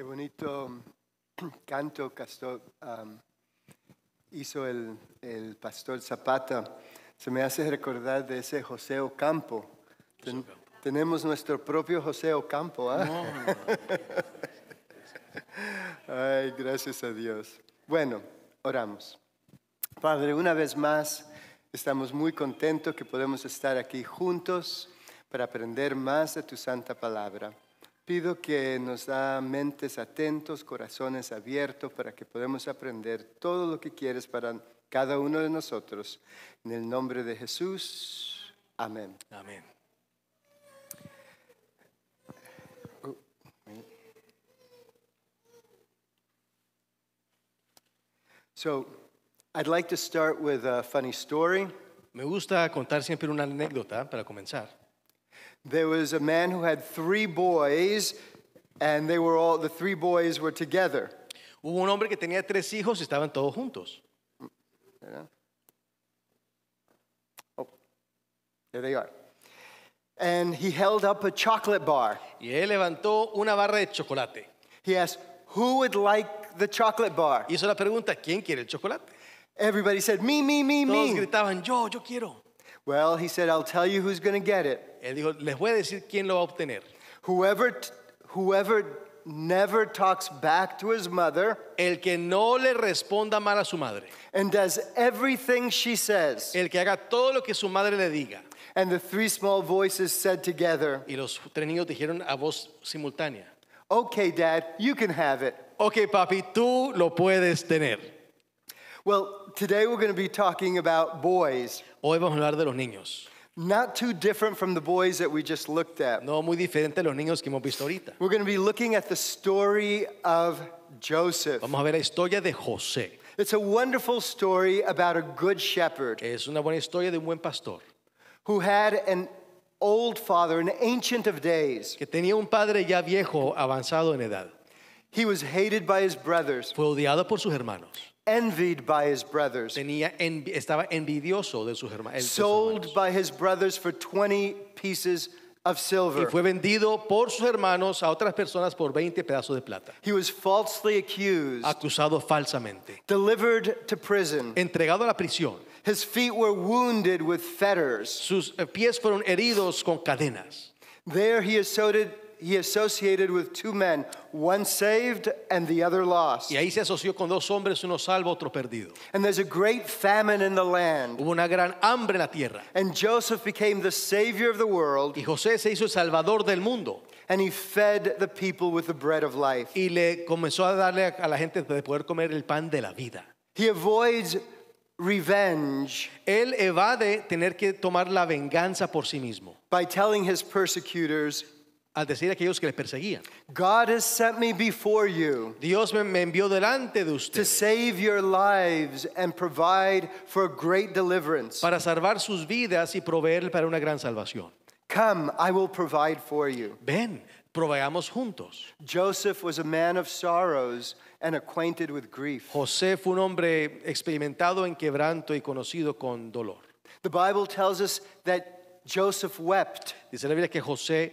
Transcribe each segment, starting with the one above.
Qué bonito canto um, hizo el, el pastor Zapata. Se me hace recordar de ese José Ocampo. Ten- tenemos nuestro propio José Ocampo. ¿ah? Ay, gracias a Dios. Bueno, oramos. Padre, una vez más estamos muy contentos que podemos estar aquí juntos para aprender más de tu santa palabra. Pido que nos da mentes atentos, corazones abiertos para que podamos aprender todo lo que quieres para cada uno de nosotros. En el nombre de Jesús. Amén. Amén. So, I'd like to start with a funny story. Me gusta contar siempre una anécdota para comenzar. There was a man who had three boys, and they were all, the three boys were together. Hubo un hombre que tenía tres hijos y estaban todos juntos. Oh, there they are. And he held up a chocolate bar. Y él levantó una barra de chocolate. He asked, Who would like the chocolate bar? Hizo la pregunta, ¿quién quiere el chocolate? Everybody said, Me, me, me, Todos me. gritaban, yo, yo quiero. Well, he said, I'll tell you who's going to get it. Él dijo, les voy a decir quién lo va a obtener. Whoever, whoever never talks back to his mother El que no le responda mal a su madre. and does everything she says. El que haga todo lo que su madre le diga. And the three small voices said together, Y los tres niños dijeron a voz simultánea. Okay, Dad, you can have it. Ok, papi, tú lo puedes tener. Well, today we're going to be talking about boys, Hoy vamos a hablar de los niños. Not too different from the boys that we just looked at. No muy diferente a los niños que hemos visto ahorita. We're going to be looking at the story of Joseph. Vamos a ver la historia de José. It's a wonderful story about a good shepherd Es una buena historia de un buen pastor who had an old father, an ancient of days. que tenía un padre ya viejo, avanzado en edad. He was hated by his brothers, Fue odiado por sus hermanos. Envied by his brothers, Tenía envi- estaba envidioso de sus herma- de sus sold by his brothers for 20 pieces of Y silver. fue vendido por sus hermanos a otras personas por 20 pedazos de plata. He was falsely accused, Acusado falsamente. delivered to prison. Entregado a la prisión. His feet were wounded with fetters. Sus eh, pies fueron heridos con cadenas. There he associated, he associated with two men, one saved and the other lost. Y ahí se asoció con dos hombres, uno salvo, otro perdido. And there's a great famine in the land. Hubo una gran hambre en la tierra. And Joseph became the savior of the world, Y José se hizo el salvador del mundo. and he fed the people with the bread of life. Y le comenzó a darle a la gente de poder comer el pan de la vida. He avoids revenge Él evade tener que tomar la venganza por sí mismo. by telling his persecutors, Al decir a aquellos que le perseguían. God has sent me before you Dios me, me envió delante de to ustedes save your lives and provide for great deliverance. para salvar sus vidas y proveer para una gran salvación. Come, I will provide for you. Ven, proveamos juntos. Joseph was a man of sorrows and acquainted with grief. José fue un hombre experimentado en quebranto y conocido con dolor. The Bible tells us that Joseph wept. Dice la Biblia que José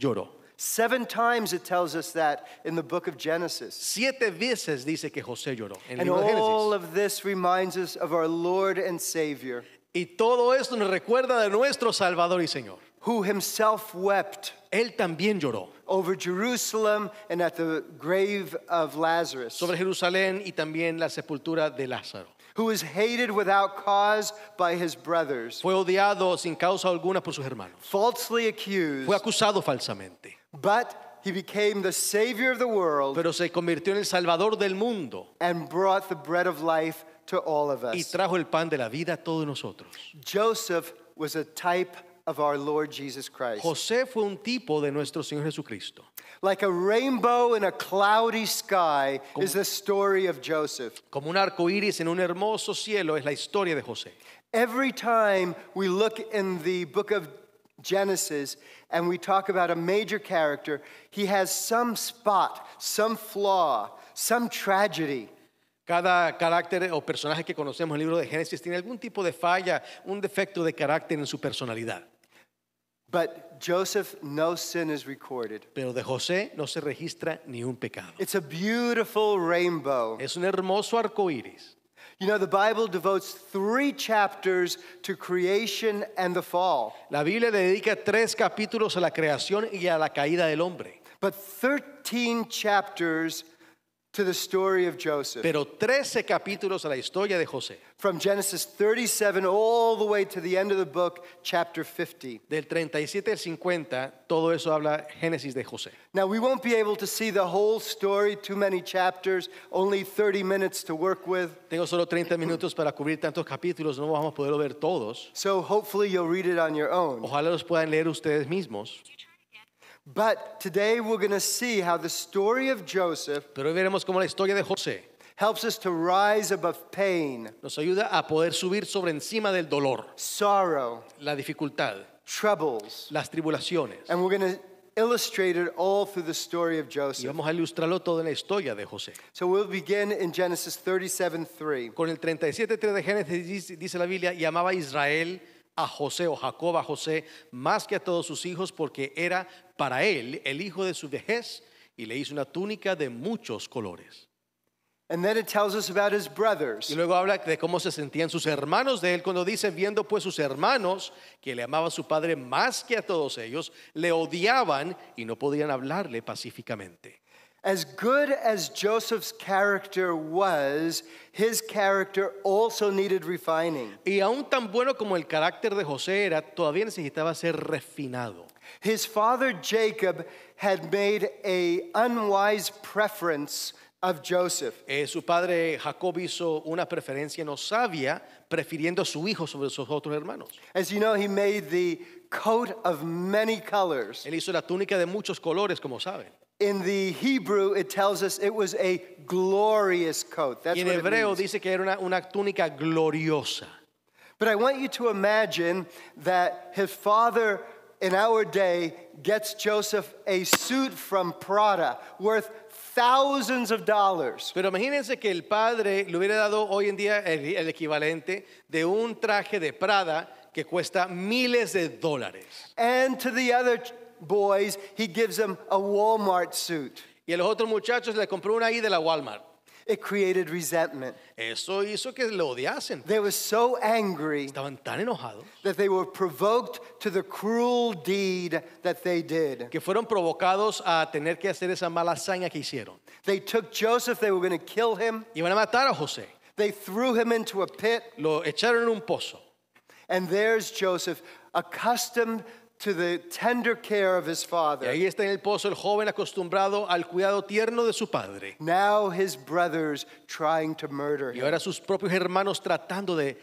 lloró. Seven times it tells us that in the book of Genesis. Siete veces dice que José lloró en el And libro de all Génesis. of this reminds us of our Lord and Savior, Y todo esto nos recuerda de nuestro Salvador y Señor. who himself wept Él también lloró over Jerusalem and at the grave of Lazarus, sobre Jerusalén y también la sepultura de Lázaro. Who was hated without cause by his brothers, Fue odiado sin causa alguna por sus hermanos. falsely accused, Fue acusado falsamente, but he became the Savior of the world pero se convirtió en el Salvador del mundo and brought the bread of life to all of y us. trajo el pan de la vida a todos nosotros. Joseph was a type of our Lord Jesus Christ. José fue un tipo de nuestro Señor Jesucristo. Like a rainbow in a cloudy sky is the story of Joseph. Como un arco iris en un hermoso cielo es la historia de José. Every time we look in the book of Genesis and we talk about a major character, he has some spot, some flaw, some tragedy. Cada carácter o personaje que conocemos en el libro de Génesis tiene algún tipo de falla, un defecto de carácter en su personalidad. But Joseph, no sin is recorded. Pero de José no se registra ni un pecado. It's a beautiful rainbow. Es un hermoso arco iris. You know, the Bible devotes three chapters to creation and the fall, La Biblia le dedica tres capítulos a la creación y a la caída del hombre, but 13 chapters to the story of Joseph. pero 13 capítulos a la historia de José. From Genesis 37 all the way to the end of the book, chapter 50. Del 37 al 50, todo eso habla Génesis de José. Now, we won't be able to see the whole story, too many chapters, only 30 minutes to work with. Tengo solo 30 minutos para cubrir tantos capítulos, no vamos a poder ver todos. So hopefully you'll read it on your own. Ojalá los puedan leer ustedes mismos. But today we're going to see how the story of Joseph Pero hoy veremos cómo la historia de José helps us to rise above pain, nos ayuda a poder subir sobre encima del dolor, sorrow, la dificultad, troubles. las tribulaciones. And we're going to illustrate it all through the story of Y Joseph. vamos a ilustrarlo todo en la historia de José. So we'll begin in Genesis 37 3. Con el 37.3 de Génesis dice- dice la Biblia, llamaba Israel a José o Jacob a José más que a todos sus hijos porque era para él el hijo de su vejez y le hizo una túnica de muchos colores. And then it tells us about his brothers. Y luego habla de cómo se sentían sus hermanos de él cuando dice, viendo pues sus hermanos que le amaba a su padre más que a todos ellos, le odiaban y no podían hablarle pacíficamente. As good as Joseph's character was, his character also needed refining. Y aún tan bueno como el carácter de José era, todavía necesitaba ser refinado. His father Jacob had made a unwise preference of Joseph. Eh, su padre Jacob hizo una preferencia no sabia, prefiriendo a su hijo sobre sus otros hermanos. As you know, he made the coat of many colors. Él hizo la túnica de muchos colores, como saben. In the Hebrew, it tells us it was a glorious coat. That's Y en what it hebreo dice que era una, una túnica gloriosa. But I want you to imagine that his father in our day gets Joseph a suit from Prada worth thousands of dollars. Pero imagínense que el padre le hubiera dado hoy en día el, el equivalente de un traje de Prada que cuesta miles de dólares. And to the other boys, he gives them a Walmart suit. Y a los otros muchachos le compró una ahí de la Walmart. It created resentment. Eso hizo que lo odiasen. They were so angry Estaban tan enojados that they were provoked to the cruel deed that they did. que fueron provocados a tener que hacer esa mala hazaña que hicieron. They took Joseph, they were going to kill him. Iban a matar a José. They threw him into a pit, Lo echaron en un pozo. and there's Joseph, accustomed to the tender care of his father. Y ahí está en el pozo el joven acostumbrado al cuidado tierno de su padre. Now his brothers trying to murder Y him. ahora sus propios hermanos tratando de,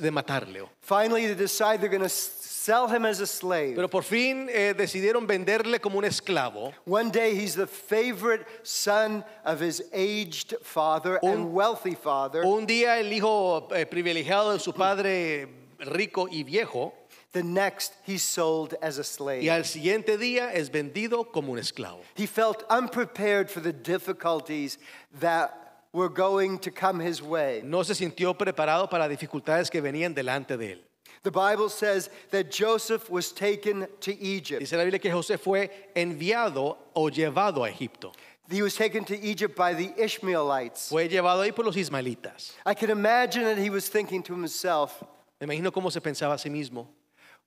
de matarle. Finally, they decide they're going to sell him as a slave. Pero por fin eh, decidieron venderle como un esclavo. One day, he's the favorite son of his aged father and wealthy father. Un día el hijo eh, privilegiado de su padre rico y viejo. The next, he's sold as a slave. Y al siguiente día es vendido como un esclavo. He felt unprepared for the difficulties that were going to come his way. No se sintió preparado para dificultades que venían delante de él. The Bible says that Joseph was taken to Egypt. Dice la Biblia que José fue enviado o llevado a Egipto. He was taken to Egypt by the Ishmaelites. Fue llevado ahí por los ismaelitas. I can imagine that he was thinking to himself, Me imagino cómo se pensaba a sí mismo.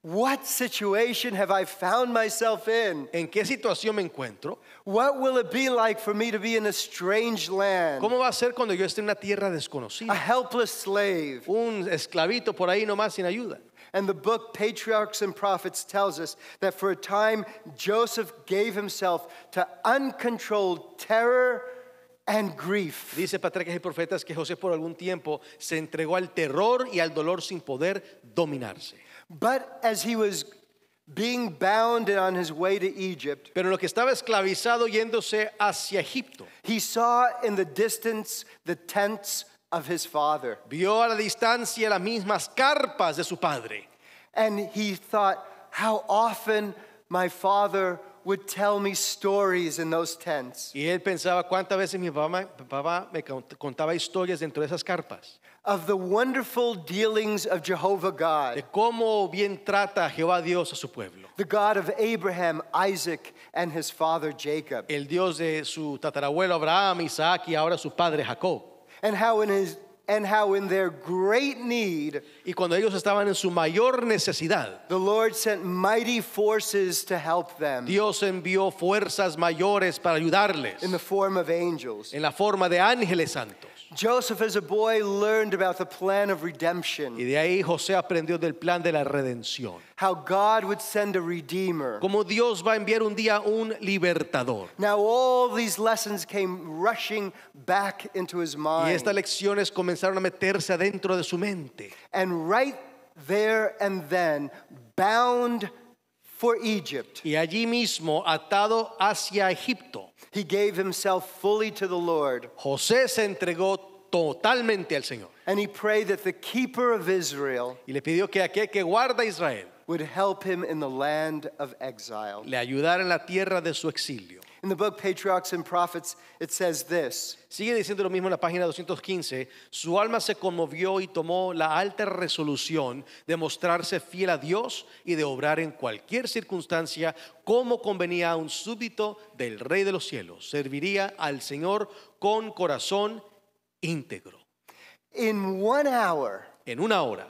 What situation have I found myself in? ¿En qué situación me encuentro? What will it be like for me to be in a strange land? ¿Cómo va a ser cuando yo esté en una tierra desconocida? A helpless slave. Un esclavito por ahí nomás sin ayuda. And the book Patriarchs and Prophets tells us that for a time Joseph gave himself to uncontrolled terror and grief. Dice Patriarcas y Profetas que José por algún tiempo se entregó al terror y al dolor sin poder dominarse. But as he was being bound and on his way to Egypt, Pero lo que estaba esclavizado yéndose hacia Egipto, he saw in the distance the tents of his father. vio a la distancia las mismas carpas de su padre And he thought, how often my father would tell me stories in those tents Y él pensaba cuántas veces mi papá, papá me contaba historias dentro de esas carpas. of the wonderful dealings of Jehovah God. De cómo bien trata Jehová Dios a su pueblo. the God of Abraham, Isaac, and his father Jacob, El Dios de su tatarabuelo Abraham, Isaac y ahora su padre Jacob. and how in his and how in their great need Y cuando ellos estaban en su mayor necesidad, the Lord sent mighty forces to help them Dios envió fuerzas mayores para ayudarles in the form of angels. en la forma de ángeles santos. Joseph, as a boy, learned about the plan of redemption. Y de ahí José aprendió del plan de la redención. how God would send a redeemer. Como Dios va a enviar un día un libertador. Now, all these lessons came rushing back into his mind. Y estas lecciones comenzaron a meterse adentro de su mente. And right there and then, bound for Egypt, Y allí mismo, atado hacia Egipto, he gave himself fully to the Lord. José se entregó totalmente al Señor. And he prayed that the keeper of Israel Y le pidió que aquel que guarda Israel would help him in the land of exile. le ayudara en la tierra de su exilio. In the book Patriarchs and Prophets, it says this Sigue diciendo lo mismo en la página 215. Su alma se conmovió y tomó la alta resolución de mostrarse fiel a Dios y de obrar en cualquier circunstancia como convenía a un súbdito del Rey de los cielos. Serviría al Señor con corazón íntegro. In one hour, En una hora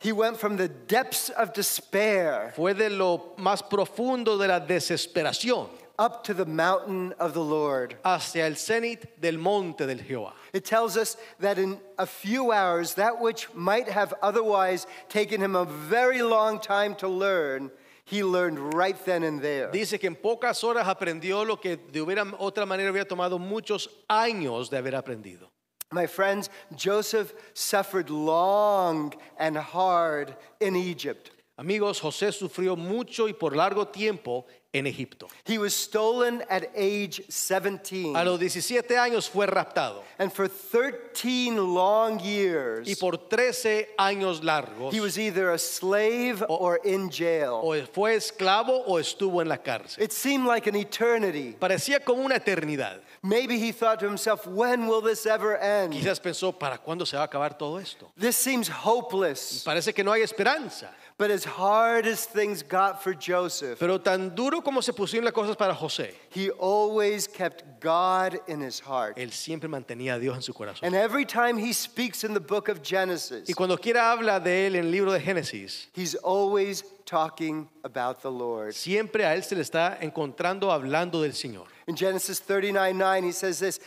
he went from the depths of despair fue de lo más profundo de la desesperación up to the mountain of the Lord. hacia el cenit del monte del Jehová. It tells us that in a few hours, that which might have otherwise taken him a very long time to learn, he learned right then and there. Dice que en pocas horas aprendió lo que de hubiera, otra manera hubiera tomado muchos años de haber aprendido. My friends, Joseph suffered long and hard in Egypt. Amigos, José sufrió mucho y por largo tiempo en Egipto. He was stolen at age 17. A los 17 años fue raptado And for 13 long years. y por 13 años largos he was either a slave or in jail. o fue esclavo o estuvo en la cárcel. It seemed like an eternity. Parecía como una eternidad. Maybe he thought to himself, when will this ever end? Quizás pensó, ¿para cuándo se va a acabar todo esto? This seems hopeless. Parece que no hay esperanza. But as hard as things got for Joseph, Pero tan duro como se pusieron las cosas para José, he always kept God in his heart. él siempre mantenía a Dios en su corazón. And every time he speaks in the book of Genesis, Y cuando quiera habla de él en el libro de Génesis, he's always talking about the Lord. siempre a él se le está encontrando hablando del Señor. In Genesis 39 9, he says this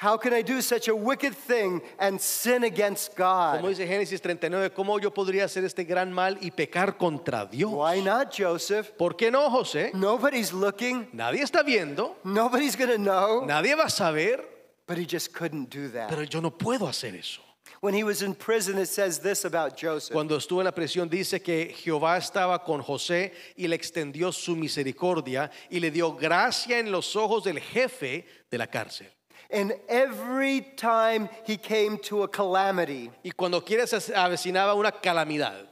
How can I do such a wicked thing and sin against Como God? dice Génesis 39, ¿cómo yo podría hacer este gran mal y pecar contra Dios? Why not, Joseph? ¿Por qué no, José? Nobody's looking, Nadie está viendo, nobody's going to know. nadie va a saber, But he just couldn't do that. pero yo no puedo hacer eso. When he was in prison, it says this about Joseph. Cuando estuvo en la prisión dice que Jehová estaba con José y le extendió su misericordia y le dio gracia en los ojos del jefe de la cárcel. And every time he came to a calamity, Y cuando quiera se avecinaba una calamidad,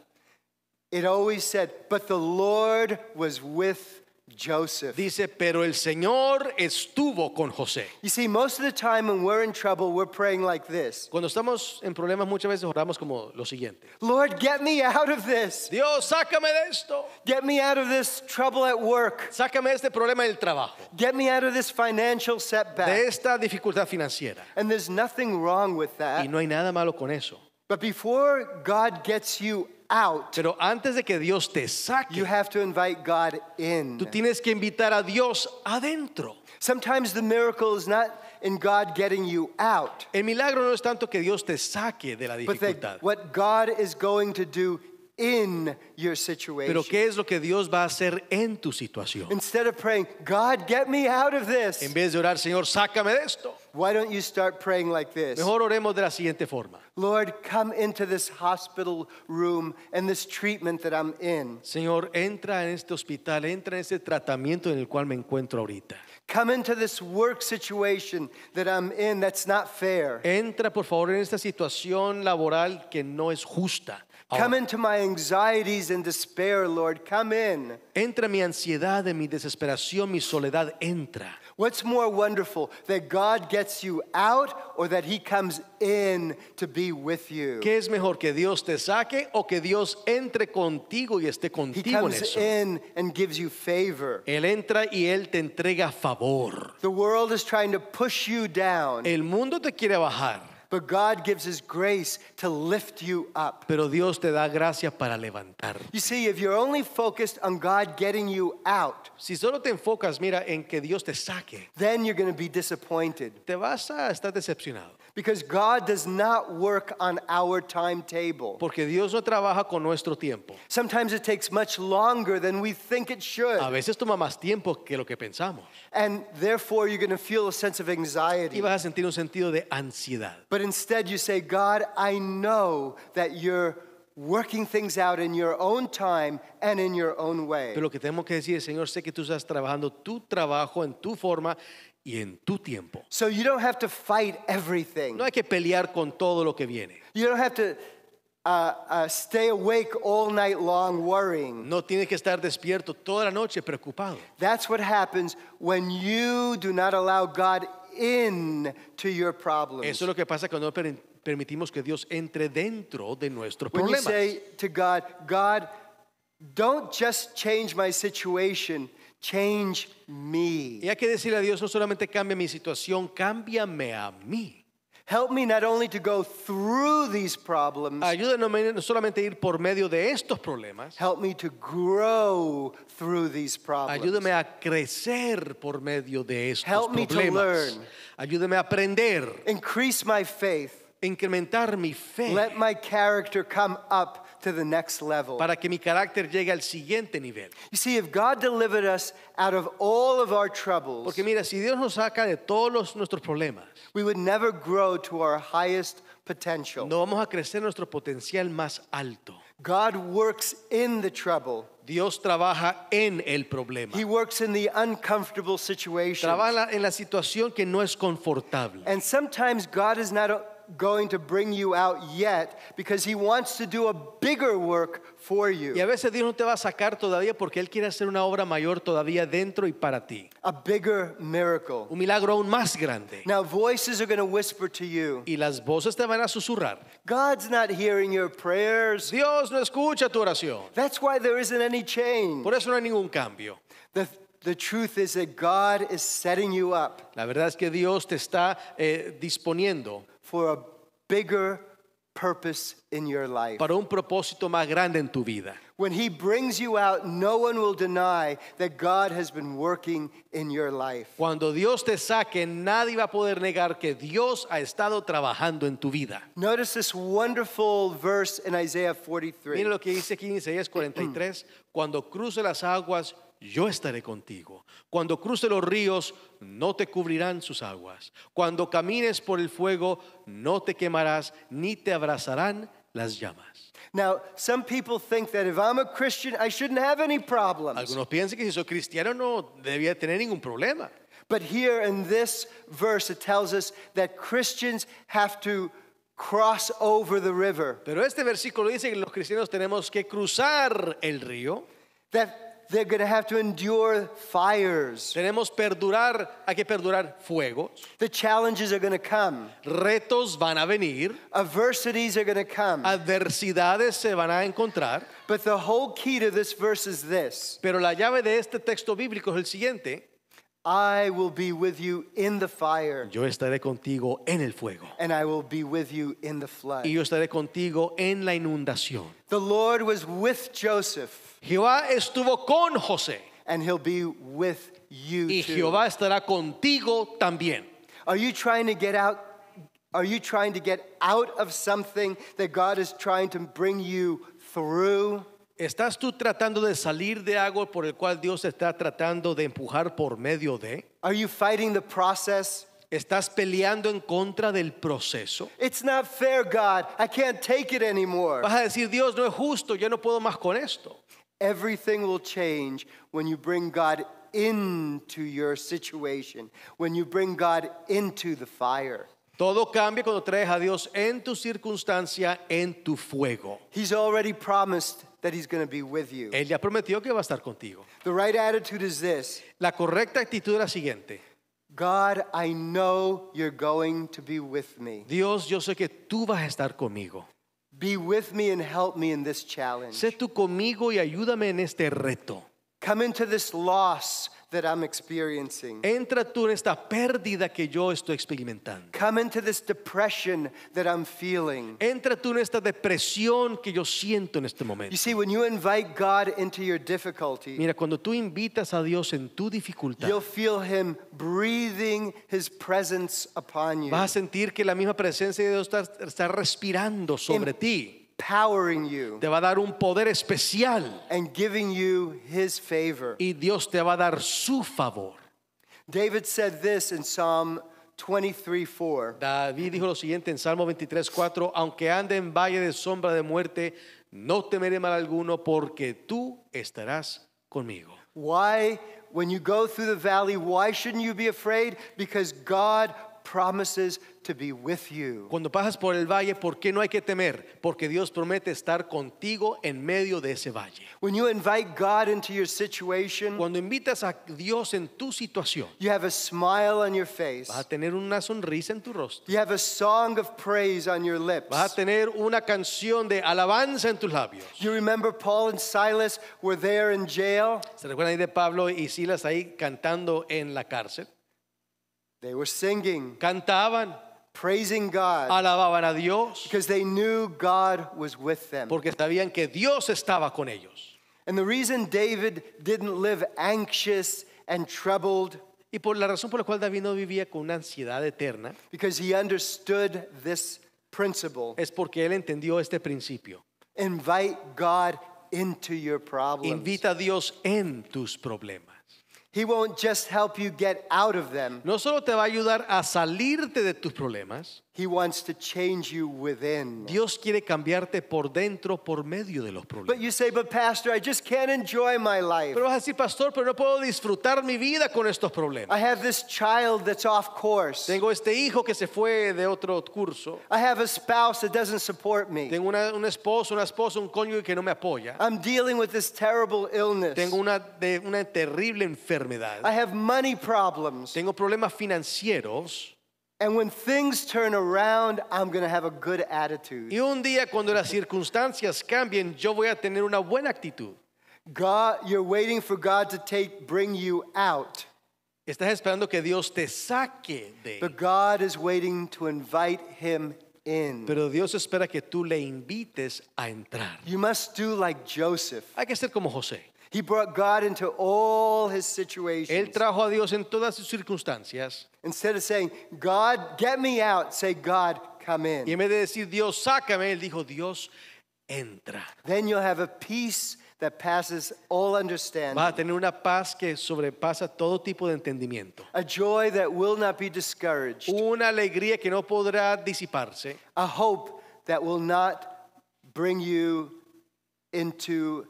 it always said, But the Lord was with Joseph. dice, pero el Señor estuvo con José. You see, most of the time when we're in trouble, we're praying like this Cuando estamos en problemas muchas veces oramos como lo siguiente. Lord, get me out of this. Dios, sácame de esto. Get me out of this trouble at work. Sácame de este problema del trabajo, Get me out of this financial de setback. esta dificultad financiera. And there's nothing wrong with Y that. no hay nada malo con eso. But before God gets you out, Pero antes de que Dios te you saque, have to invite God in. tú tienes que invitar a Dios adentro. Sometimes the miracle is not in God getting you out, El milagro no es tanto que Dios te saque de la but dificultad. that what God is going to do in your Pero situation. ¿qué es lo que Dios va a hacer en tu situación? Instead of praying, God, get me out of this, En vez de orar, Señor, sácame de esto. why don't you start praying like this? Mejor oremos de la siguiente forma. Lord, come into this hospital room and this treatment that I'm in. Señor, entra en este hospital, entra en este tratamiento en el cual me encuentro ahorita. Come into this work situation that I'm in that's not fair. Entra, por favor, en esta situación laboral que no es justa. Come into my anxieties and despair, Lord. Come in. Entra mi ansiedad, en mi desesperación, mi soledad, entra. What's more wonderful, that God gets you out or that He comes in to be with you? ¿Qué es mejor, que Dios te saque o que Dios entre contigo y esté He contigo en comes eso? in and gives you favor. Él entra y Él te entrega favor. The world is trying to push you down, El mundo te quiere bajar, but God gives His grace to lift you up. pero Dios te da gracia para levantar. You see, if you're only focused on God getting you out, Si solo te enfocas, mira, en que Dios te saque, then you're going to be disappointed te vas a estar decepcionado. Because God does not work on our timetable. Porque Dios no trabaja con nuestro tiempo. Sometimes it takes much longer than we think it should, A veces toma más tiempo que lo que pensamos. and therefore you're going to feel a sense of anxiety. Y vas a sentir un sentido de ansiedad. But instead, you say, God, I know that you're working things out in your own time and in your own way. Pero lo que tenemos que decir es, Señor, sé que tú estás trabajando tu trabajo en tu forma y en tu tiempo. So you don't have to fight everything. No hay que pelear con todo lo que viene. You don't have to uh, uh, stay awake all night long worrying. No tienes que estar despierto toda la noche preocupado. That's what happens when you do not allow God in to your problems. Eso es lo que pasa cuando no permitimos que Dios entre dentro de nuestros When you say to God, God, don't just change my situation, change me. Y hay que decirle a Dios, no solamente cambia mi situación, cámbiame a mí. Help me not only to go through these problems, Ayúdame no solamente ir por medio de estos problemas, help me to grow through these problems. ayúdame a crecer por medio de estos Help me to learn. Ayúdame a aprender, Increase my faith. incrementar mi fe Let my character come up to the next level. para que mi carácter llegue al siguiente nivel. You see, if God delivered us out of all of our troubles, Porque mira, si Dios nos saca de todos los- nuestros problemas, we would never grow to our highest potential. no vamos a crecer nuestro potencial más alto. God works in the trouble. Dios trabaja en el problema. He works in the uncomfortable situation. Trabaja en la- situación que no es confortable. And sometimes God is not going to bring you out yet because he wants to do a bigger work for you. Y a veces Dios no te va a sacar todavía porque Él quiere hacer una obra mayor todavía dentro y para ti. A bigger miracle. Un milagro aún más grande. Now voices are going to whisper to you. Y las voces te van a susurrar. God's not hearing your prayers. Dios no escucha tu oración. That's why there isn't any change. Por eso no hay ningún cambio. The, the truth is that God is setting you up La verdad es que Dios te está eh, disponiendo for a bigger purpose in your life. para un propósito más grande en tu vida. When He brings you out, no one will deny that God has been working in your life. Cuando Dios te saque, nadie va a poder negar que Dios ha estado trabajando en tu vida. Notice this wonderful verse in Isaiah 43. Mira lo que dice aquí en Isaías 43, cuando cruce las aguas, yo estaré contigo. Cuando cruce los ríos, no te cubrirán sus aguas. Cuando camines por el fuego, no te quemarás, ni te abrazarán las llamas. Now, some people think that if I'm a Christian, I shouldn't have any problems. Algunos piensan que si soy cristiano no debía tener ningún problema. But here in this verse, it tells us that Christians have to cross over the river, Pero este versículo dice que los cristianos tenemos que cruzar el río, that they're going to have to endure fires. tenemos perdurar, hay que perdurar fuegos, The challenges are going to come, retos van a venir, adversities are going to come. adversidades se van a encontrar. But the whole key to this verse is this Pero la llave de este texto bíblico es el siguiente. I will be with you in the fire, Yo estaré contigo en el fuego. and I will be with you in the flood. Y yo estaré contigo en la inundación. The Lord was with Joseph, Jehová estuvo con José. and he'll be with you Y too. Jehová estará contigo también. Are you trying to get out? Are you trying to get out of something that God is trying to bring you through? ¿Estás tú tratando de salir de algo por el cual Dios está tratando de empujar por medio de? Are you fighting the process? ¿Estás peleando en contra del proceso? It's not fair, God. I can't take it anymore. Vas a decir, Dios no es justo, yo no puedo más con esto. Everything will change when you bring God into your situation, when you bring God into the fire. Todo cambia cuando traes a Dios en tu circunstancia, en tu fuego. He's already promised that He's going to be with you. Él ya prometió que va a estar contigo. The right attitude is this La correcta actitud es la siguiente. God, I know you're going to be with me. Dios, yo sé que tú vas a estar conmigo. Be with me and help me in this challenge. Sé tú conmigo y ayúdame en este reto. Come into this loss that I'm experiencing. Entra tú en esta pérdida que yo estoy experimentando. Come into this depression that I'm feeling. Entra tú en esta depresión que yo siento en este You momento. see, when you invite God into your difficulty, Mira, cuando tú invitas a Dios en tu dificultad, you'll feel Him breathing His presence upon you, vas a sentir que la misma presencia de Dios está, está respirando sobre ti. Empowering you, Te va a dar un poder especial and giving you His favor. y Dios te va a dar su favor. David said this in Psalm 23 4. David dijo lo siguiente en Salmo 23, 4, aunque ande en valle de sombra de muerte, no temeré mal alguno porque tú estarás conmigo. Why, when you go through the valley, why shouldn't you be afraid? Because God promises to be with you. Cuando pasas por el valle, ¿por qué no hay que temer? Porque Dios promete estar contigo en medio de ese valle. When you invite God into your situation, Cuando invitas a Dios en tu situación, you have a smile on your face, vas a tener una sonrisa en tu rostro. you have a song of praise on your lips. Vas a tener una canción de alabanza en tus labios. You remember Paul and Silas were there in jail? ¿Se recuerdan de Pablo y Silas ahí cantando en la cárcel? They were singing, Cantaban, praising God, alababan a Dios because they knew God was with them. porque sabían que Dios estaba con ellos. And the reason David didn't live anxious and troubled, Y por la razón por la cual David no vivía con una ansiedad eterna because he understood this principle. es porque él entendió este principio. Invite God into your problems. Invita a Dios en tus problemas. He won't just help you get out of them, No solo te va a ayudar a salirte de tus problemas, He wants to change you within. Dios quiere cambiarte por dentro por medio de los problemas. But you say, but Pastor, I just can't enjoy my life. Pero vas a decir, pastor, pero no puedo disfrutar mi vida con estos problemas. I have this child that's off course. Tengo este hijo que se fue de otro curso. I have a spouse that doesn't support me. Tengo una- un esposo, una esposa, un cónyuge que no me apoya. I'm dealing with this terrible illness. Tengo una, de- una terrible enfermedad. I have money problems. Tengo problemas financieros. And when things turn around, I'm going to have a good attitude. Y un día cuando las circunstancias cambien, yo voy a tener una buena actitud. God, you're waiting for God to take bring you out. Estás esperando que Dios te saque de. But God is waiting to invite him in. Pero Dios espera que tú le invites a entrar. You must do like Joseph. Hay que ser como José. He brought God into all his Él situations. trajo a Dios en todas sus circunstancias. Instead of saying, God, get me out, say, God, come Y in. en vez de decir Dios, sácame, él dijo Dios, entra. Then you'll have a peace that passes all understanding, Vas a tener una paz que sobrepasa todo tipo de entendimiento. a joy that will not be discouraged, Una alegría que no podrá disiparse. a hope that will not bring you into,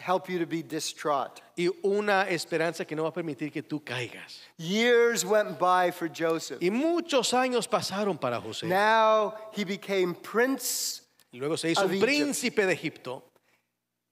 help you to be distraught. Y una esperanza que no va a permitir que tú caigas. Years went by for Joseph. Y muchos años pasaron para José. Now he became prince, Y luego se hizo un príncipe de Egipto.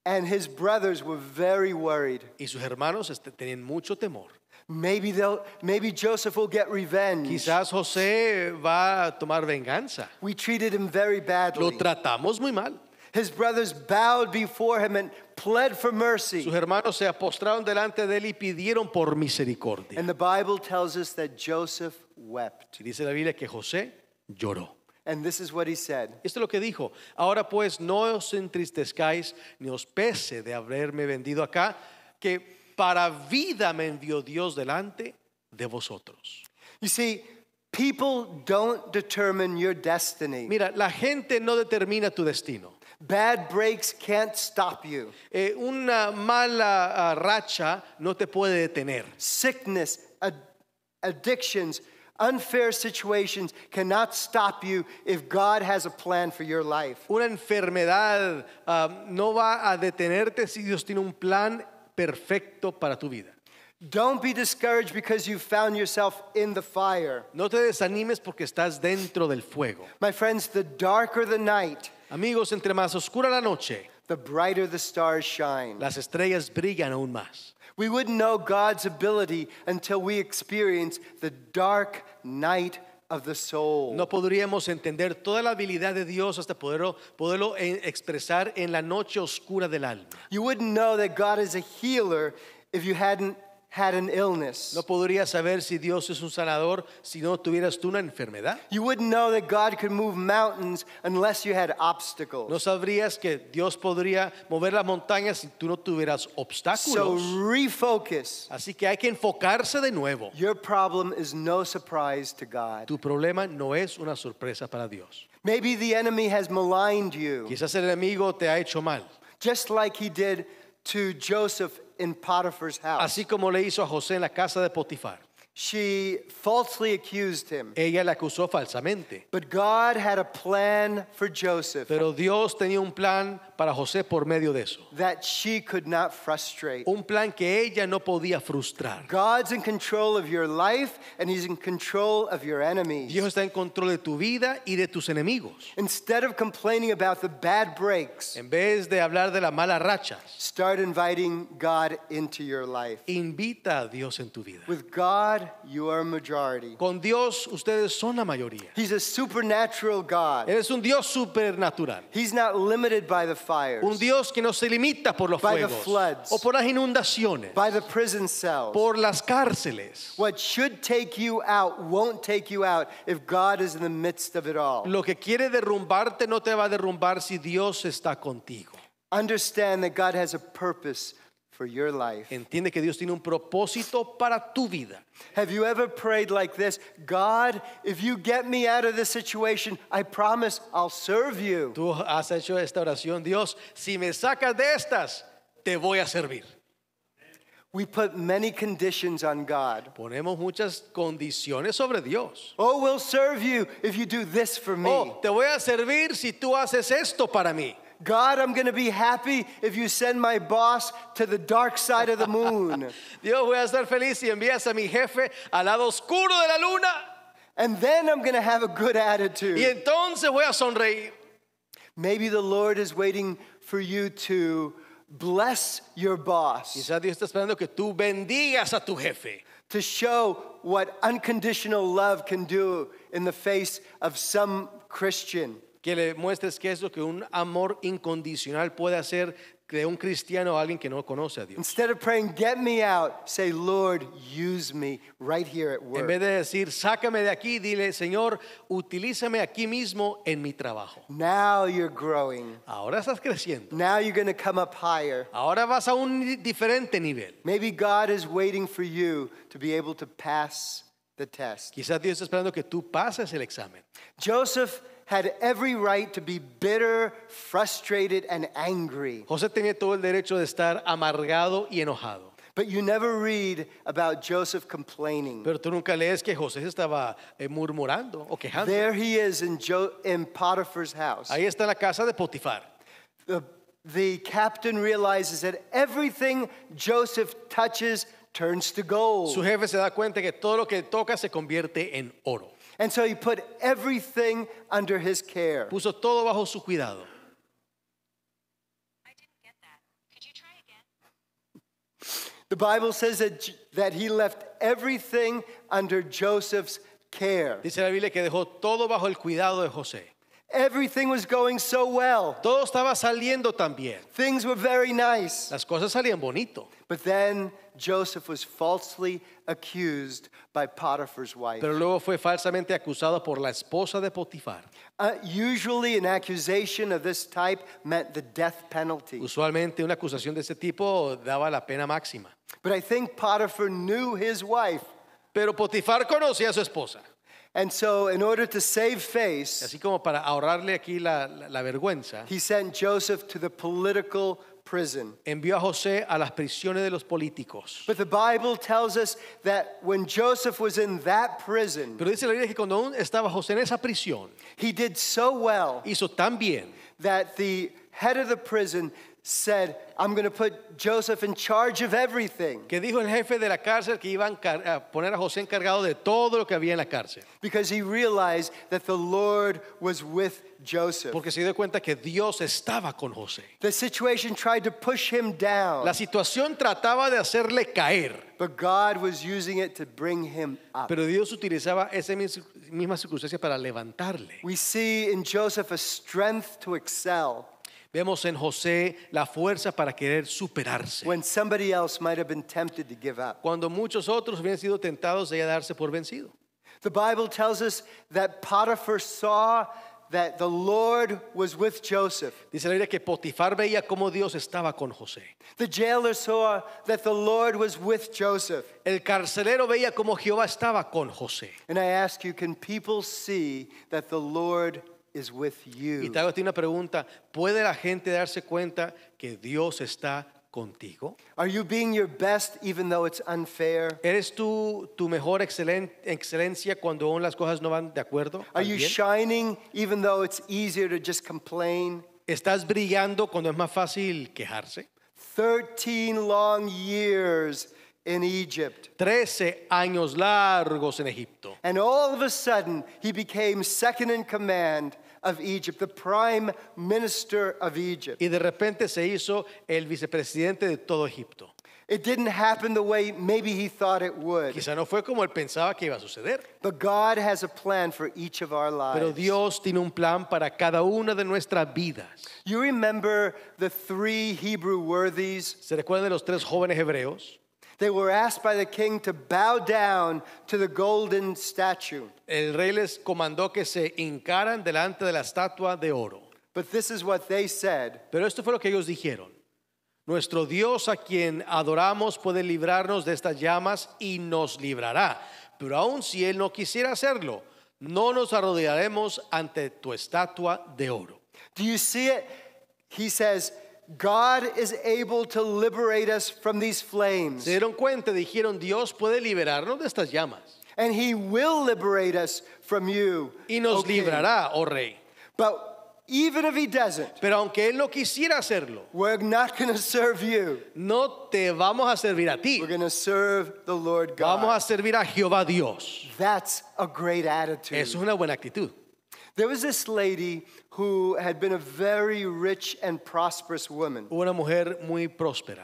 and his brothers were very worried. Y sus hermanos tenían mucho temor. Maybe they'll, maybe Joseph will get revenge. Quizás José va a tomar venganza. We treated him very badly. Lo tratamos muy mal. His brothers bowed before him and pled for mercy. Sus hermanos se postraron delante de él y pidieron por misericordia. And the Bible tells us that Joseph wept. Y dice la Biblia que José lloró. And this is what he said Esto es lo que dijo. Ahora pues no os entristezcáis ni os pese de haberme vendido acá, que para vida me envió Dios delante de vosotros. You see, people don't determine your destiny. Mira, la gente no determina tu destino. Bad breaks can't stop you. Eh, una mala ah, racha no te puede detener. Sickness, ad- addictions, unfair situations cannot stop you if God has a plan for your life. Una enfermedad ah, no va a detenerte si Dios tiene un plan perfecto para tu vida. Don't be discouraged because you found yourself in the fire. No te desanimes porque estás dentro del fuego. My friends, the darker the night, Amigos, entre más oscura la noche, the brighter the stars shine. las estrellas brillan aún más. We wouldn't know God's ability until we experience the dark night of the soul. No podríamos entender toda la habilidad de Dios hasta poderlo, poderlo eh, expresar en la noche oscura del alma. You wouldn't know that God is a healer if you hadn't had an illness. No podrías saber si Dios es un sanador si no tuvieras tú una enfermedad. You wouldn't know that God could move mountains unless you had obstacles. No sabrías que Dios podría mover las montañas si tú no tuvieras obstáculos. So refocus. Así que hay que enfocarse de nuevo. Your problem is no surprise to God. Tu problema no es una sorpresa para Dios. Maybe the enemy has maligned you, Quizás el enemigo te ha hecho mal, just like he did to Joseph in Potiphar's house. así como le hizo a José en la casa de Potifar. She falsely accused him. Ella le acusó falsamente, But God had a plan for Joseph pero Dios tenía un plan para José por medio de eso. that she could not frustrate. Un plan que ella no podía frustrar. God's in control of your life and He's in control of your enemies. Dios está en control de tu vida y de tus enemigos. Instead of complaining about the bad breaks, En vez de hablar de las malas rachas, start inviting God into your life. invita a Dios en tu vida. With God, you are a majority. Con Dios ustedes son la mayoría. He's a supernatural God. Eres un Dios supernatural. He's not limited by the fires, Un Dios que no se limita por los By the fuegos floods. o por las inundaciones, by the prison cells. por las cárceles. What should take you out won't take you out if God is in the midst of it all. Lo que quiere derrumbarte no te va a derrumbar si Dios está contigo. Understand that God has a purpose for your life. Entiende que Dios tiene un propósito para tu vida. Have you ever prayed like this? God, if you get me out of this situation, I promise I'll serve you. Tú has hecho esta oración, Dios, si me sacas de estas, te voy a servir. We put many conditions on God. Ponemos muchas condiciones sobre Dios. Oh, we'll serve you if you do this for me. Oh, te voy a servir si tú haces esto para mí. God, I'm going to be happy if you send my boss to the dark side of the moon. Dios, voy a estar feliz si envías a mi jefe al lado oscuro de la luna. and then I'm going to have a good attitude. Y entonces voy a sonreír. Maybe the Lord is waiting for you to bless your boss, Quizás Dios está esperando que tú bendigas a tu jefe. to show what unconditional love can do in the face of some Christian. Que le muestres qué es lo que un amor incondicional puede hacer de un cristiano a alguien que no conoce a Dios. Instead of praying, get me out, say, Lord, use me right here at En work. vez de decir, sácame de aquí, dile, Señor, utilízame aquí mismo en mi trabajo. Now you're growing. Ahora estás creciendo. Now you're going to come up higher. Ahora vas a un diferente nivel. Maybe God is waiting for you to be able to pass the test. Quizás Dios está esperando que tú pases el examen. Joseph had every right to be bitter, frustrated, and angry. José tenía todo el derecho de estar amargado y enojado. But you never read about Joseph complaining. Pero tú nunca lees que José estaba eh, murmurando o quejando. There he is in, jo- in Potiphar's house. Ahí está en la casa de Potifar. The, the captain realizes that everything Joseph touches turns to gold. Su jefe se da cuenta que todo lo que toca se convierte en oro. And so he put everything under his care. Puso todo bajo su cuidado. I didn't get that. Could you try again? The Bible says that, that he left everything under Joseph's care. Dice la Biblia que dejó todo bajo el cuidado de José. Everything was going so well. Todo estaba saliendo tan bien. Things were very nice. Las cosas salían bonito. But then Joseph was falsely accused by Potiphar's wife. Pero luego fue falsamente acusado por la esposa de Potifar. Uh, usually, an accusation of this type meant the death penalty. Usualmente una acusación de ese tipo daba la pena máxima. But I think Potiphar knew his wife. Pero Potifar conocía a su esposa. And so, in order to save face, Así como para ahorrarle aquí la, la- la vergüenza, he sent Joseph to the political prison. envió a José a las prisiones de los políticos. But the Bible tells us that when Joseph was in that prison, Pero dice la Biblia que cuando estaba José en esa prisión, he did so well hizo tan bien that the head of the prison said, I'm going to put Joseph in charge of everything que dijo el jefe de la cárcel que iba a poner a José encargado de todo lo que había en la cárcel. because he realized that the Lord was with Joseph. Porque se dio cuenta que Dios estaba con José. The situation tried to push him down, La situación trataba de hacerle caer, but God was using it to bring him up. pero Dios utilizaba esa mis- misma circunstancia para levantarle. We see in Joseph a strength to excel Vemos en José la fuerza para querer superarse. when somebody else might have been tempted to give up. Cuando muchos otros habían sido tentados de darse por vencido. The Bible tells us that Potiphar saw that the Lord was with Joseph. Dice la Biblia que Potifar veía cómo Dios estaba con José. The jailer saw that the Lord was with Joseph. El carcelero veía cómo Jehová estaba con José. And I ask you, can people see that the Lord is with Y you? te hago una pregunta, ¿puede la gente darse cuenta que Dios está contigo? Are you being your best even though it's unfair? ¿Eres tú tu mejor excelen- excelencia cuando aún las cosas no van de acuerdo? Are you bien? shining even though it's easier to just complain? ¿Estás brillando cuando es más fácil quejarse? 13 long years in Egypt. Trece años largos en Egipto. And all of a sudden, he became second in command of Egypt, the prime minister of Egypt. Y de repente se hizo el vicepresidente de todo Egipto. It didn't happen the way maybe he thought it would. Quizá no fue como él pensaba que iba a suceder. But God has a plan for each of our lives. Pero. Dios tiene un plan para cada una de nuestras vidas. You remember the three Hebrew worthies? ¿Se recuerdan de los tres jóvenes hebreos? They were asked by the king to bow down to the golden statue. El rey les comandó que se hincaran delante de la estatua de oro. But this is what they said Pero esto fue lo que ellos dijeron. Nuestro Dios a quien adoramos puede librarnos de estas llamas y nos librará. Pero aun si Él no quisiera hacerlo, no nos arrodillaremos ante tu estatua de oro. Do you see it? He says, God is able to liberate us from these flames, Se dieron cuenta, dijeron, Dios puede liberarnos de estas llamas and He will liberate us from you. y nos O king. librará, oh rey. But even if He doesn't, Pero aunque Él no quisiera hacerlo, we're not going to serve you. no te vamos a servir a ti, We're going to serve the Lord God. vamos a servir a Jehová Dios. That's a great attitude. Eso es una buena actitud. There was this lady who had been a very rich and prosperous woman. Una mujer muy próspera,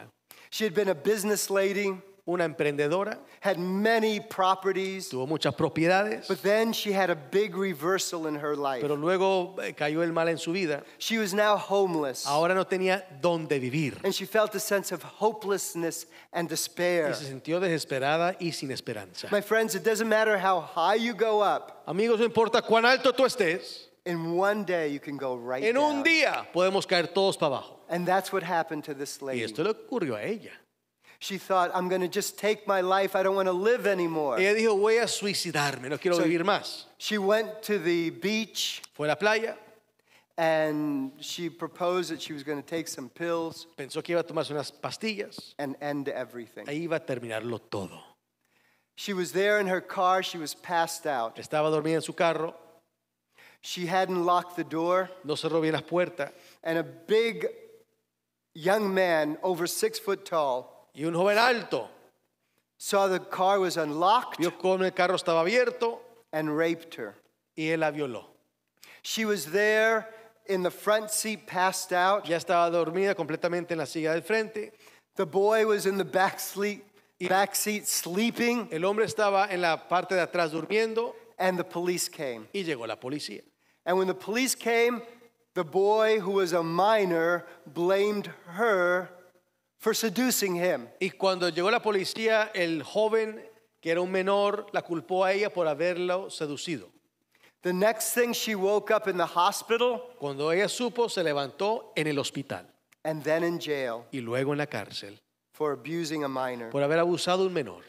She had been a business lady, una emprendedora, had many properties, tuvo muchas propiedades, but then she had a big reversal in her life. pero luego eh, cayó el mal en su vida. She was now homeless, Ahora no tenía dónde vivir and she felt a sense of hopelessness and despair. y se sintió desesperada y sin esperanza. My friends, it doesn't matter how high you go up, Amigos, no importa cuán alto tú estés, in one day you can go right en un down. día podemos caer todos para abajo. And that's what happened to this lady. Y esto le ocurrió a ella. She thought, I'm going to just take my life. I don't want to live anymore. Ella dijo, voy a suicidarme, no quiero So- vivir más. She went to the beach Fue a la playa, and she proposed that she was going to take some pills pensó que iba a tomarse unas pastillas, and end everything. ahí iba a terminarlo todo. She was there in her car. She was passed out. Estaba dormida en su carro, She hadn't locked the door, no cerró bien las puertas and a big young man, over six foot tall, y un joven alto saw the car was unlocked vio cómo el carro estaba abierto and raped her. y él la violó. She was there in the front seat, passed out. Ya estaba dormida completamente en la silla del frente. The boy was in the back, sleep, back seat sleeping, El hombre estaba en la parte de atrás durmiendo and the police came. y llegó la policía. And when the police came, the boy, who was a minor, blamed her for seducing him. Y cuando llegó la policía, el joven, que era un menor, la culpó a ella por haberlo seducido. The next thing she woke up in the hospital Cuando ella supo, se levantó en el hospital and then in jail y luego en la cárcel for abusing a minor. por haber abusado de un menor.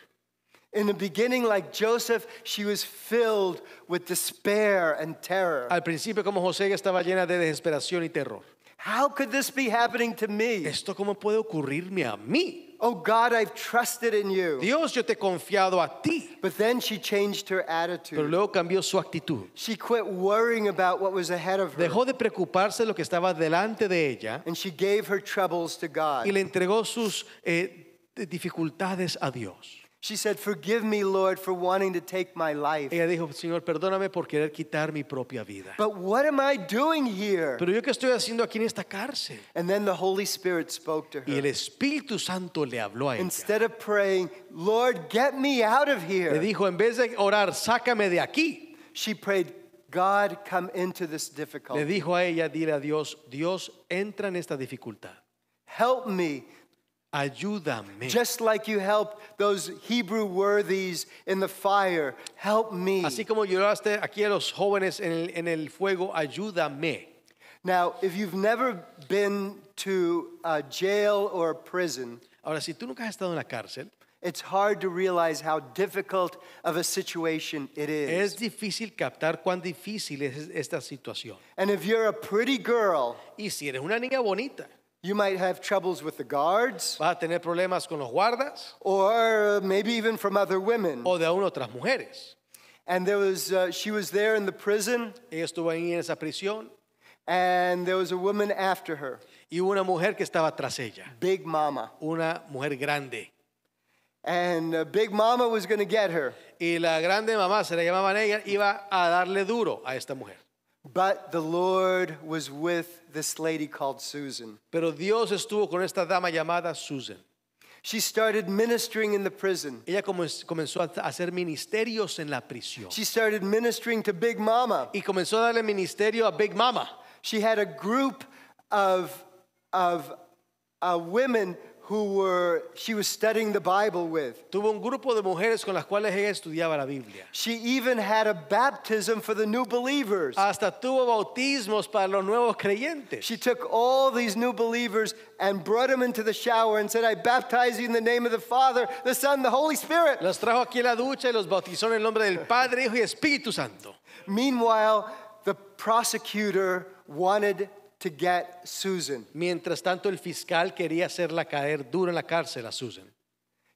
In the beginning, like Joseph, she was filled with despair and terror. Al principio, como José, ella estaba llena de desesperación y terror. How could this be happening to me? ¿Esto cómo puede ocurrirme a mí? Oh God, I've trusted in you. Dios, yo te he confiado a ti. But then she changed her attitude. Pero luego cambió su actitud. She quit worrying about what was ahead of her. Dejó de preocuparse de lo que estaba delante de ella And she gave her troubles to God. y le entregó sus eh, dificultades a Dios. She said, Forgive me, Lord, for wanting to take my life. Ella dijo, Señor, perdóname por querer quitar mi propia vida. But what am I doing here? Pero yo qué estoy haciendo aquí en esta cárcel? And then the Holy Spirit spoke to her. Y el. Espíritu Santo le habló a ella. Instead of praying, Lord, get me out of here." Le dijo, en vez de orar, sácame de aquí. she prayed, God, come into this difficulty." Le dijo a ella, dile a Dios, Dios, entra en esta dificultad. Help me, Ayúdame. just like you helped those Hebrew worthies in the fire. Help me. Así como lloraste aquí a los jóvenes en el, en el fuego, ayúdame. Now, if you've never been to a jail or a prison, Ahora, si tú nunca has estado en la cárcel, it's hard to realize how difficult of a situation it is. es difícil captar cuán difícil es esta situación. And if you're a pretty girl, Y si eres una niña bonita, you might have troubles with the guards vas a tener problemas con los guardas or maybe even from other women. o de aún otras mujeres. And there was, uh, she was there in the prison, Ella estuvo ahí en esa prisión and there was a woman after her, y una mujer que estaba tras ella, Big Mama. una mujer grande. And uh, Big Mama was going to get her, Y la grande mamá, se la llamaban ella, iba a darle duro a esta mujer. But the Lord was with this lady called Susan. Pero Dios estuvo con esta dama llamada Susan. She started ministering in the prison. Ella comenzó a hacer ministerios en la prisión. She started ministering to Big Mama. Y comenzó a darle ministerio a Big Mama. She had a group of, of uh, women who were, she was studying the Bible with. Tuvo un grupo de mujeres con las cuales ella estudiaba la Biblia. She even had a baptism for the new believers. Hasta tuvo bautismos para los nuevos creyentes. She took all these new believers and brought them into the shower and said, I baptize you in the name of the Father, the Son, the Holy Spirit. Los trajo aquí la ducha y los bautizó en el nombre del Padre, Hijo y Espíritu Santo. Meanwhile, the prosecutor wanted to get Susan. Mientras tanto, el fiscal quería hacerla caer duro en la cárcel a Susan.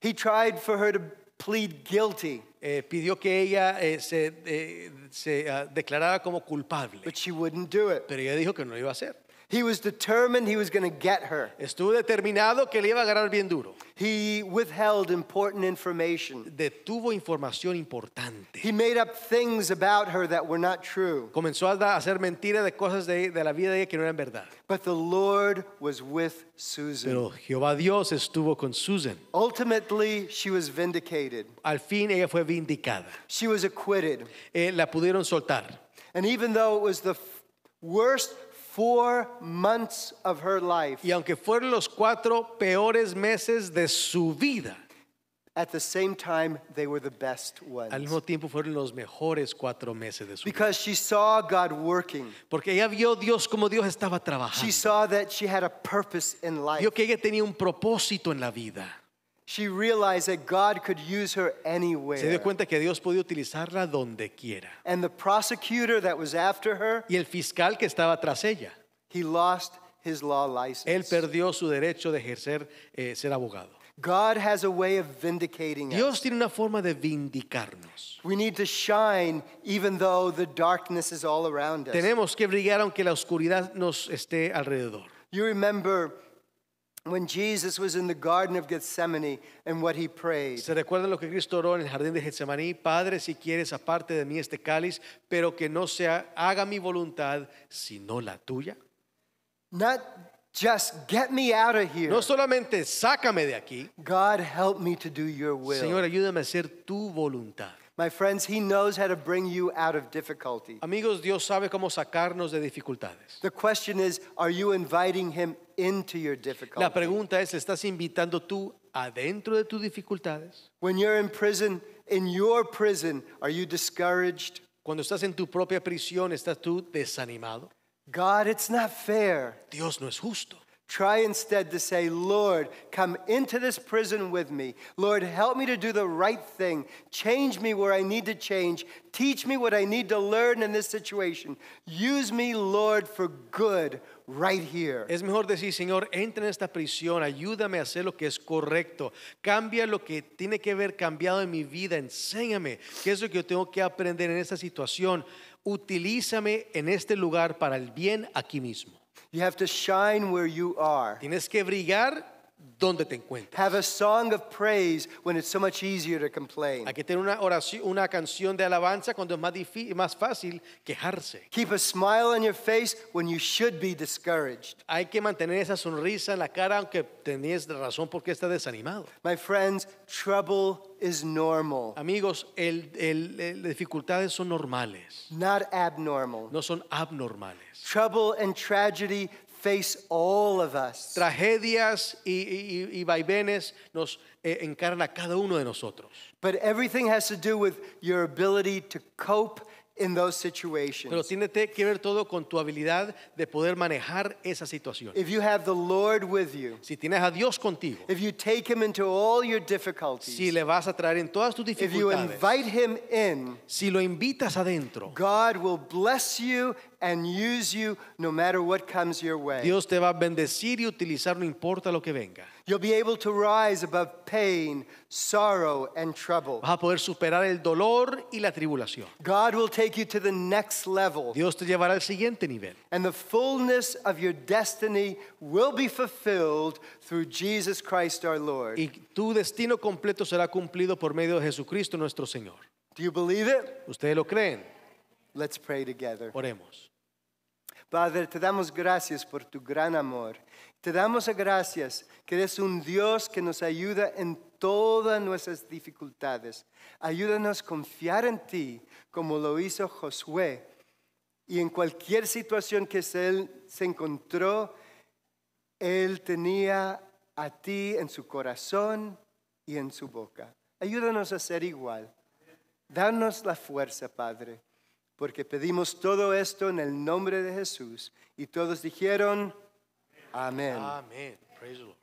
He tried for her to plead guilty, Eh, pidió que ella eh, se, eh, se, ah, declarara como culpable, but she wouldn't do it. pero ella dijo que no lo iba a hacer. He was determined he was going to get her. Estuvo determinado que le iba a agarrar bien duro. He withheld important information. Detuvo información importante. He made up things about her that were not true. Comenzó a hacer mentiras de cosas de, de la vida de ella que no eran verdad. But the Lord was with Susan. Pero Jehová Dios estuvo con Susan. Ultimately, she was vindicated. Al fin ella fue vindicada. She was acquitted. Eh, la pudieron soltar. And even though it was the worst four months of her life, Y aunque fueron los cuatro peores meses de su vida, at the same time, they were the best ones. al mismo tiempo fueron los mejores cuatro meses de su vida. Because she saw God working. Porque ella vio Dios como Dios estaba trabajando. She saw that she had a purpose in life. Vio que ella tenía un propósito en la vida. She realized that God could use her anywhere. Se dio cuenta que Dios podía utilizarla donde quiera. And the prosecutor that was after her, Y el fiscal que estaba tras ella, he lost his law license. él perdió su derecho de ejercer eh, ser abogado. God has a way of vindicating us. Dios tiene una forma de vindicarnos. We need to shine even though the darkness is all around us. Tenemos que brillar aunque la oscuridad nos esté alrededor. You remember when Jesus was in the Garden of Gethsemane and what he prayed. ¿Se recuerdan lo que Cristo oró en el jardín de Getsemaní? Padre, si quieres, aparte de mí este cáliz, pero que no sea, haga mi voluntad, sino la tuya. Not just get me out of here. No solamente sácame de aquí, God, help me to do your will. Señor, ayúdame a hacer tu voluntad. My friends, he knows how to bring you out of difficulty. Amigos, Dios sabe cómo sacarnos de dificultades. The question is, are you inviting him into your difficulty? La pregunta es, ¿estás invitando tú adentro de tus dificultades? When you're in prison, in your prison, are you discouraged? Cuando estás en tu propia prisión, ¿estás tú desanimado? God, it's not fair. Dios no es justo. Try instead to say, Lord, come into this prison with me. Lord, help me to do the right thing. Change me where I need to change. Teach me what I need to learn in this situation. Use me, Lord, for good right here. Es mejor decir, Señor, entra en esta prisión, ayúdame a hacer lo que es correcto, cambia lo que tiene que haber cambiado en mi vida, enséñame qué es lo que yo tengo que aprender en esta situación, utilízame en este lugar para el bien aquí mismo. You have to shine where you are. Tienes que brillar donde te encuentres. Have a song of praise when it's so much easier to complain. Hay que tener una oración, una canción de alabanza cuando es más, difí- más fácil quejarse. Keep a smile on your face when you should be discouraged. Hay que mantener esa sonrisa en la cara aunque tenías razón porque está desanimado. My friends, trouble is normal, Amigos, el- el- el- las dificultades son normales, not abnormal. no son abnormales. Trouble and tragedy face all of us. Tragedias y, y- y vaivenes nos eh, encaran a cada uno de nosotros. But everything has to do with your ability to cope in those situations. Pero tiene que ver todo con tu habilidad de poder manejar esa situación. If you have the Lord with you, Si tienes a Dios contigo, if you take Him into all your difficulties, si le vas a traer en todas tus dificultades, if you invite Him in, si lo invitas adentro, God will bless you and use you no matter what comes your way. Dios te va a bendecir y utilizar no importa lo que venga. You'll be able to rise above pain, sorrow, and trouble. Vas a poder superar el dolor y la tribulación. God will take you to the next level, Dios te llevará al siguiente nivel. and the fullness of your destiny will be fulfilled through Jesus Christ our Lord. Y tu destino completo será cumplido por medio de Jesucristo nuestro Señor. Do you believe it? ¿Ustedes lo creen? Let's pray together. Oremos. Padre, te damos gracias por tu gran amor. Te damos gracias que eres un Dios que nos ayuda en todas nuestras dificultades. Ayúdanos a confiar en ti como lo hizo Josué. Y en cualquier situación que él se encontró, él tenía a ti en su corazón y en su boca. Ayúdanos a ser igual. Danos la fuerza, Padre, porque pedimos todo esto en el nombre de Jesús. Y todos dijeron, amén. Amén. Praise the Lord.